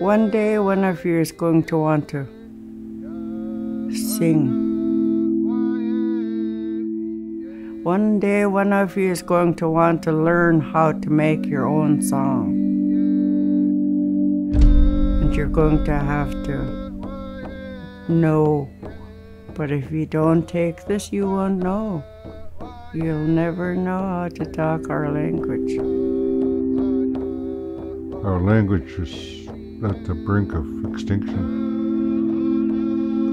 One day, one of you is going to want to sing. One day, one of you is going to want to learn how to make your own song. And you're going to have to know. But if you don't take this, you won't know. You'll never know how to talk our language. Our language is at the brink of extinction.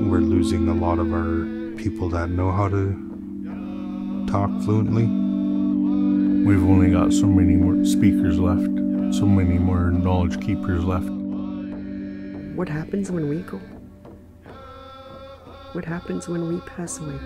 We're losing a lot of our people that know how to talk fluently. We've only got so many more speakers left, so many more knowledge keepers left. What happens when we go? What happens when we pass away?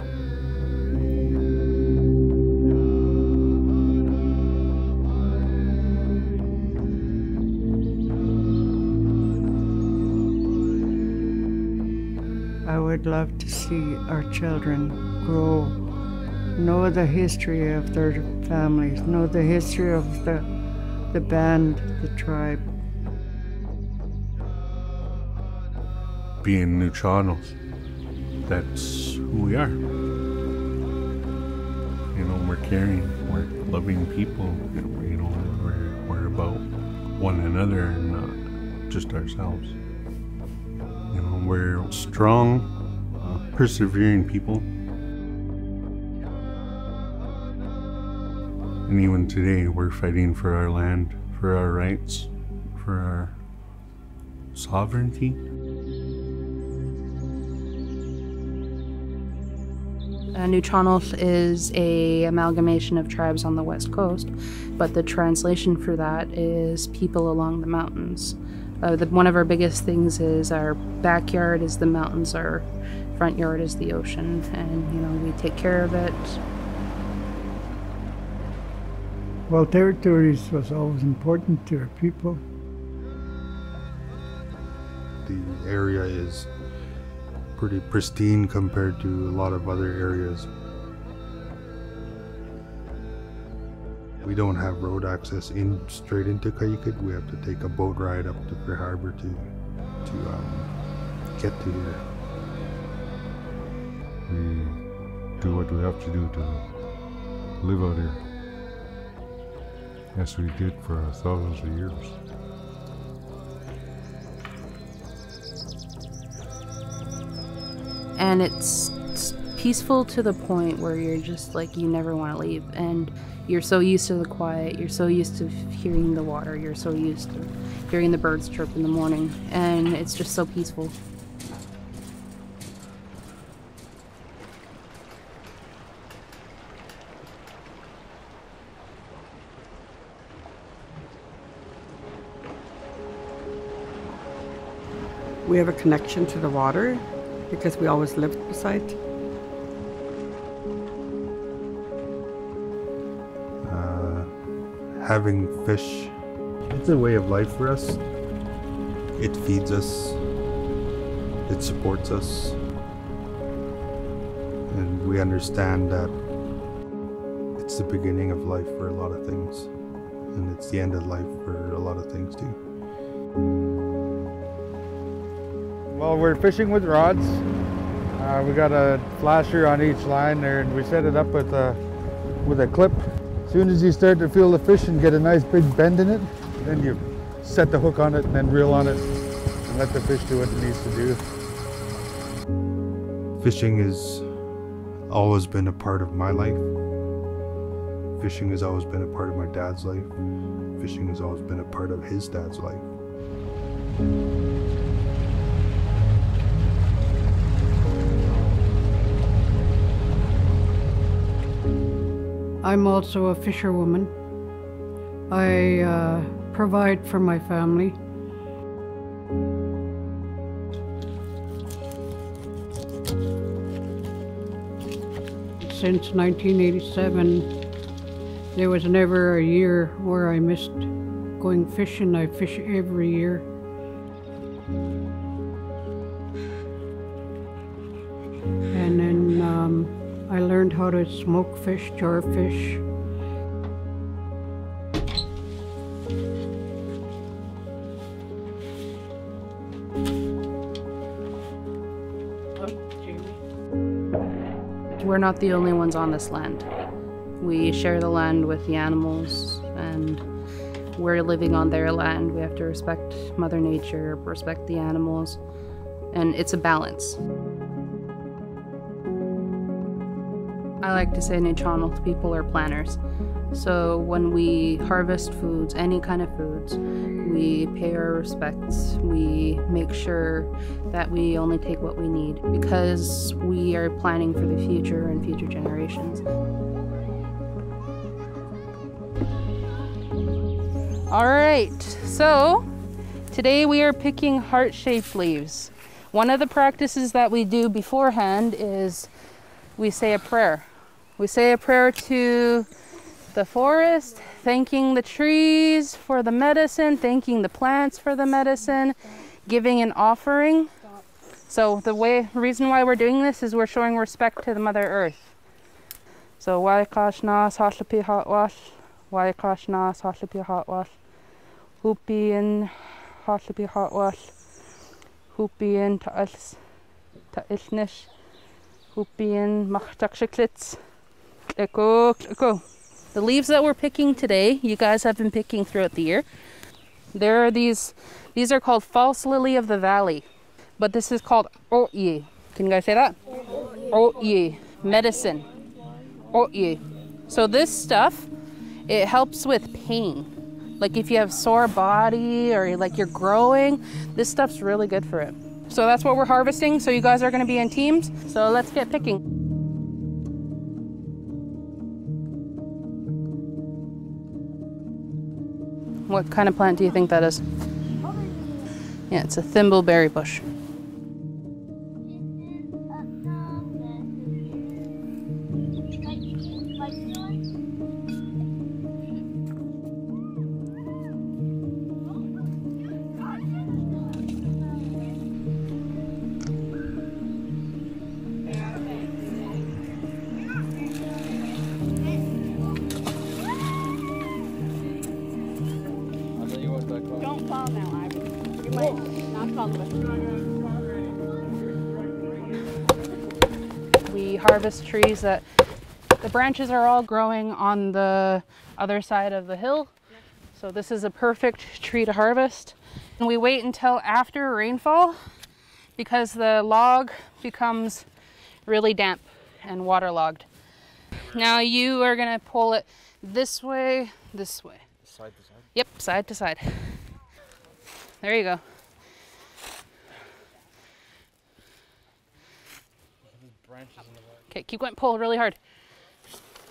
Would love to see our children grow, know the history of their families, know the history of the, the band, the tribe. Being Nuu-chah-nulth, that's who we are. You know, we're caring, we're loving people, you know, we're, we're about one another and not just ourselves. You know, we're strong, persevering people. And even today, we're fighting for our land, for our rights, for our sovereignty. Uh, Nuu-chah-nulth is a amalgamation of tribes on the west coast, but the translation for that is people along the mountains. Uh, the, one of our biggest things is our backyard is the mountains, our front yard is the ocean, and you know we take care of it. Well, territories was always important to our people. The area is pretty pristine compared to a lot of other areas. We don't have road access in straight into Kyuquot. We have to take a boat ride up to Fair Harbor to to um, get to here. We do what we have to do to live out here. As we did for thousands of years. and it's, it's peaceful to the point where you're just like you never want to leave and you're so used to the quiet you're so used to hearing the water you're so used to hearing the birds chirp in the morning and it's just so peaceful We have a connection to the water because we always lived beside. Having fish, it's a way of life for us. It feeds us, it supports us, and we understand that it's the beginning of life for a lot of things, and it's the end of life for a lot of things too. Well, we're fishing with rods. Uh, we got a flasher on each line there, and we set it up with a with a clip. As soon as you start to feel the fish and get a nice big bend in it, then you set the hook on it and then reel on it and let the fish do what it needs to do. Fishing has always been a part of my life. Fishing has always been a part of my dad's life. Fishing has always been a part of his dad's life. I'm also a fisherwoman. I uh, provide for my family. Since 1987, there was never a year where I missed going fishing. I fish every year. And then um, I learned how to smoke fish, jar fish. We're not the only ones on this land. We share the land with the animals and we're living on their land. We have to respect Mother Nature, respect the animals, and it's a balance. I like to say Nuu-chah-nulth people are planners. So when we harvest foods, any kind of foods, we pay our respects. We make sure that we only take what we need because we are planning for the future and future generations. All right, so today we are picking heart-shaped leaves. One of the practices that we do beforehand is we say a prayer. We say a prayer to the forest, thanking the trees for the medicine, thanking the plants for the medicine, giving an offering. So the way reason why we're doing this is we're showing respect to the Mother Earth. So Waikashna Sahlapi Hatwash, Waikashna Sahlapi Hatwash, Hoopien Hahlapi Hatwash, Hoopien Ta'ils Ta'ilnish, Hoopien Machtakshiklitz, Eko Eko. The leaves that we're picking today, you guys have been picking throughout the year. There are these, these are called false lily of the valley, but this is called oye. Can you guys say that? Oye, medicine. Oye. So this stuff, it helps with pain. Like if you have sore body or like you're growing, this stuff's really good for it. So that's what we're harvesting. So you guys are gonna be in teams. So let's get picking. What kind of plant do you think that is? Yeah, it's a thimbleberry bush. We harvest trees that the branches are all growing on the other side of the hill. So this is a perfect tree to harvest. And we wait until after rainfall because the log becomes really damp and waterlogged. Now you are gonna pull it this way, this way. Side to side. Yep, side to side. There you go. Branches in the way. Okay, keep going, pull really hard.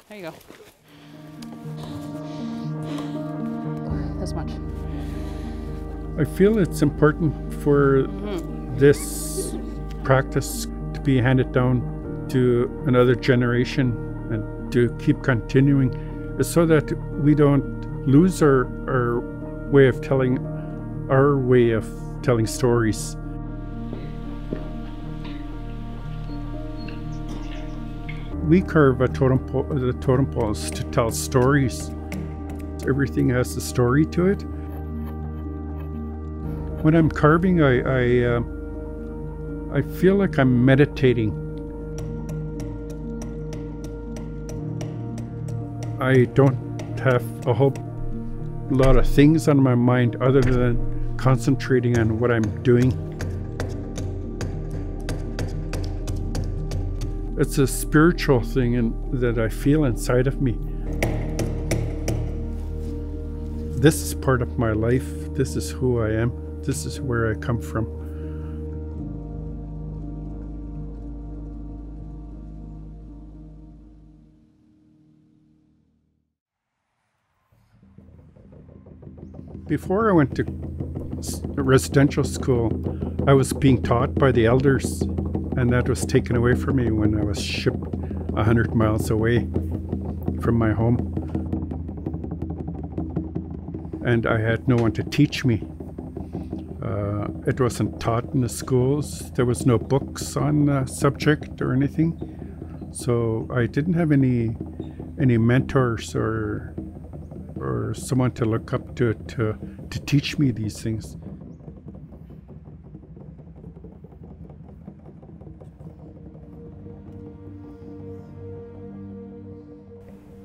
There you go. This much. I feel it's important for Mhm. this practice to be handed down to another generation and to keep continuing so that we don't lose our, our way of telling our way of telling stories. We carve a totem pole, the totem poles to tell stories. Everything has a story to it. When I'm carving, I I, uh, I feel like I'm meditating. I don't have a whole lot of things on my mind other than concentrating on what I'm doing. It's a spiritual thing and that I feel inside of me. This is part of my life. This is who I am. This is where I come from. Before I went to residential school, I was being taught by the elders, and that was taken away from me when I was shipped a hundred miles away from my home. And I had no one to teach me. Uh, it wasn't taught in the schools. There was no books on the subject or anything, so I didn't have any any mentors or or someone to look up to to to teach me these things.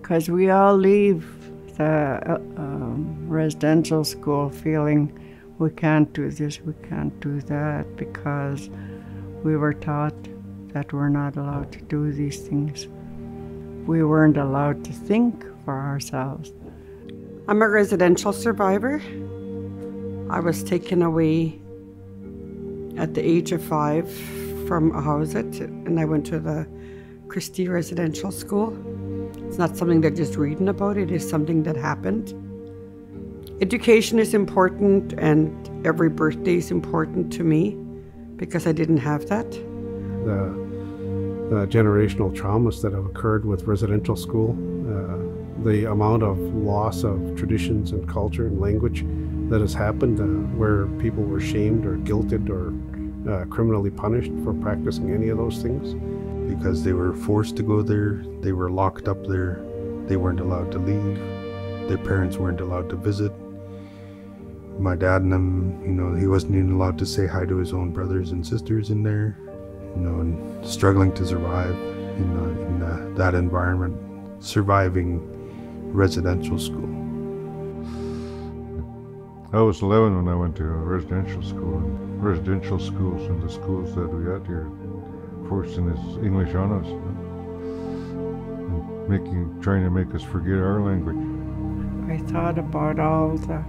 Because we all leave the uh, um, residential school feeling we can't do this, we can't do that, because we were taught that we're not allowed to do these things. We weren't allowed to think for ourselves. I'm a residential survivor. I was taken away at the age of five from Ahousaht, and I went to the Christie Residential School. It's not something they're just reading about, it is something that happened. Education is important, and every birthday is important to me because I didn't have that. The, the generational traumas that have occurred with residential school, uh, the amount of loss of traditions and culture and language that has happened uh, where people were shamed or guilted or uh, criminally punished for practicing any of those things. Because they were forced to go there, they were locked up there, they weren't allowed to leave, their parents weren't allowed to visit. My dad and them, you know, he wasn't even allowed to say hi to his own brothers and sisters in there, you know, and struggling to survive in, uh, in uh, that environment, surviving residential school. I was 11 when I went to residential school. And residential schools and the schools that we had here forcing this English on us. And making, trying to make us forget our language. I thought about all the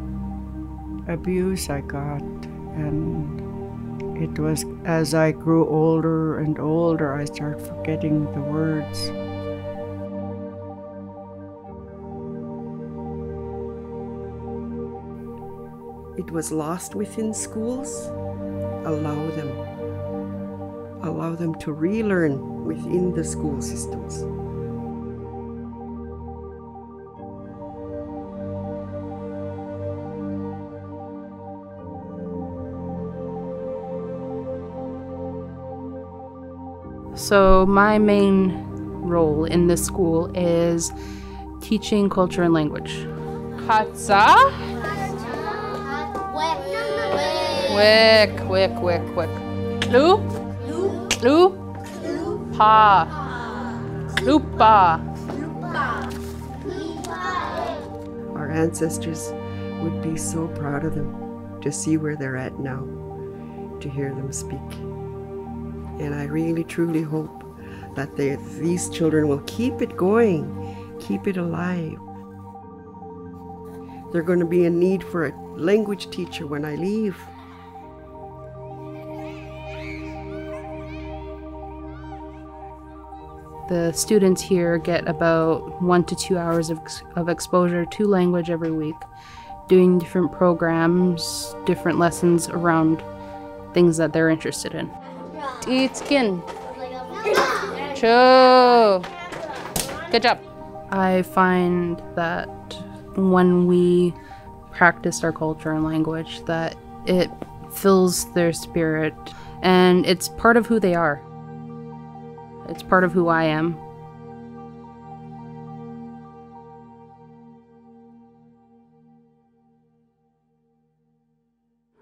abuse I got, and it was as I grew older and older, I started forgetting the words. It was lost within schools. Allow them. Allow them to relearn within the school systems. So, my main role in this school is teaching culture and language. Hatsa? Wick, wick, wick, wick. Lu? Lu? Pa. Lupa. Our ancestors would be so proud of them to see where they're at now, to hear them speak. And I really truly hope that they, these children will keep it going, keep it alive. They're going to be in need for a language teacher when I leave. The students here get about one to two hours of, of exposure to language every week, doing different programs, different lessons around things that they're interested in. Eat skin. Choo. Good job. I find that when we practice our culture and language, that it fills their spirit and it's part of who they are. It's part of who I am.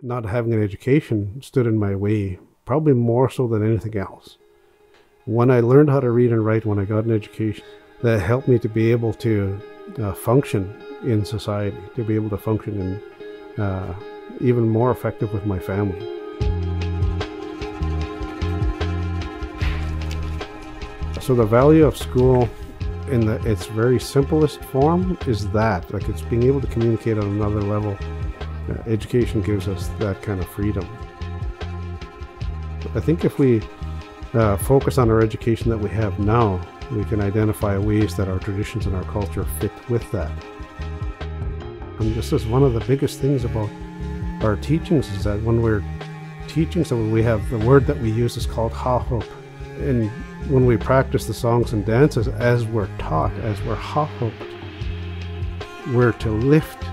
Not having an education stood in my way, probably more so than anything else. When I learned how to read and write, when I got an education, that helped me to be able to uh, function in society, to be able to function in uh, even more effective with my family. So the value of school in the, its very simplest form is that, like it's being able to communicate on another level. Uh, education gives us that kind of freedom. I think if we uh, focus on our education that we have now, we can identify ways that our traditions and our culture fit with that. And this is one of the biggest things about our teachings is that when we're teaching someone, we have the word that we use is called hahop. And when we practice the songs and dances as we're taught, as we're hahoped, we're to lift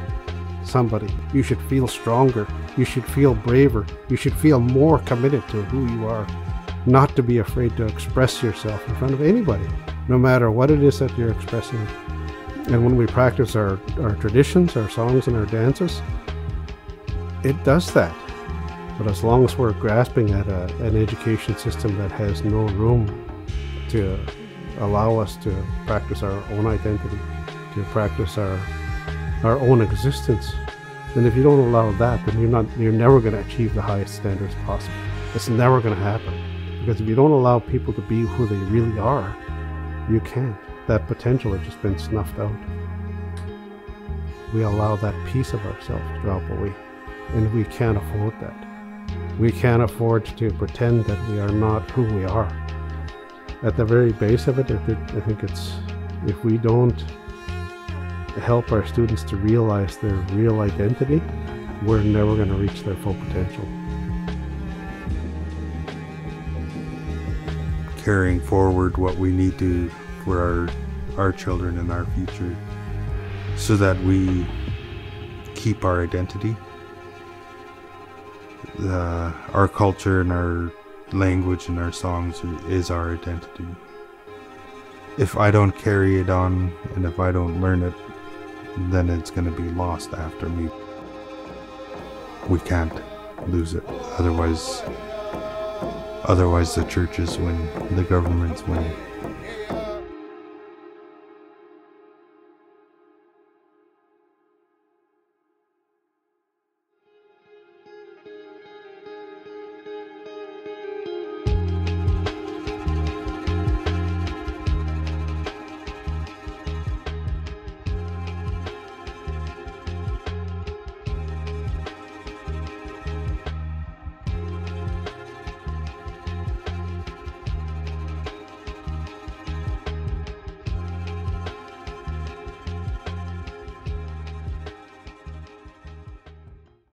somebody. You should feel stronger. You should feel braver. You should feel more committed to who you are. Not to be afraid to express yourself in front of anybody, no matter what it is that you're expressing. And when we practice our, our traditions, our songs, and our dances, it does that. But as long as we're grasping at a, an education system that has no room to allow us to practice our own identity, to practice our our own existence. And if you don't allow that, then you're not you're never going to achieve the highest standards possible. It's never going to happen. Because if you don't allow people to be who they really are, you can't. That potential has just been snuffed out. We allow that piece of ourselves to drop away. And we can't afford that. We can't afford to pretend that we are not who we are. At the very base of it, I think, I think it's if we don't help our students to realize their real identity, we're never going to reach their full potential. Carrying forward what we need to for our our children and our future so that we keep our identity the, our culture and our language and our songs is our identity. If i don't carry it on and if i don't learn it then it's going to be lost after me. We can't lose it. Otherwise otherwise the churches win the governments win